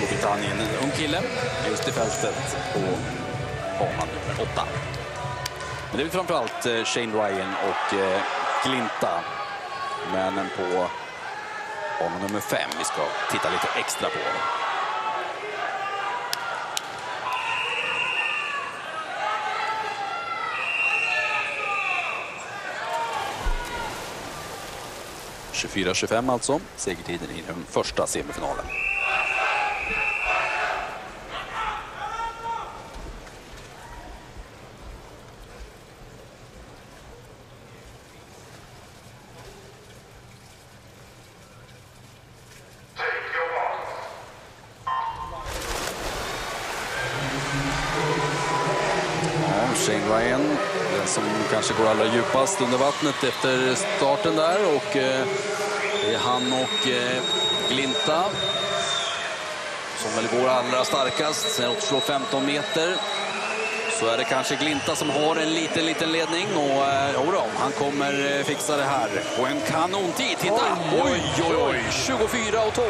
Storbritannien. En ung kille just i fältet på banan nummer åtta. Men det är framförallt eh, Shane Ryan och eh, Glinta, männen på bana nummer fem, vi ska titta lite extra på. 24-25 alltså, segertiden i den första semifinalen. Shane Ryan, den som kanske går allra djupast under vattnet efter starten där. Och eh, det är han och eh, Glinta som väl går allra starkast. Sen också 15 meter så är det kanske Glinta som har en liten, liten ledning. Och eh, då, han kommer eh, fixa det här på en kanontid. Titta! Oj, oj, oj! 24 och 12.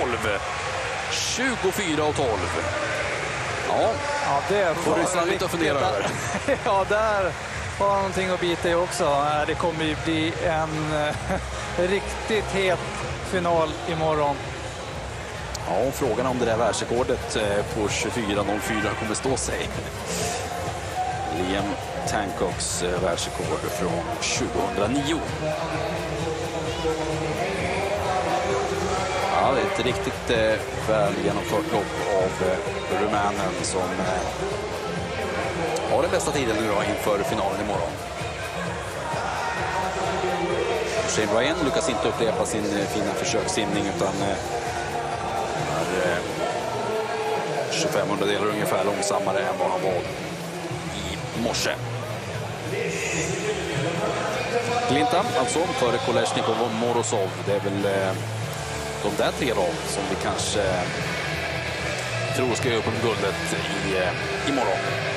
24 och 12. Ja, Ja, det får ryssarna lite att fundera över. Ja, där har han någonting att bita i också. Eh, Det kommer ju bli en eh, riktigt het final imorgon. Ja, och frågan om det där världsrekordet eh, på 24.04 kommer stå sig. Liam Tancocks världsrekord från 2009. Ett riktigt eh, väl genomfört lopp av eh, rumänen som eh, har den bästa tiden nu då inför finalen imorgon. Shane Ryan lyckas inte upprepa sin eh, fina försökssimning utan eh, är eh, 25 hundradelar ungefär långsammare än vad han var i morse. Glinta alltså före Kolesnikov och Morozov. Det är väl eh, de där tre då som vi kanske tror ska göra upp om guldet i, eh, imorgon.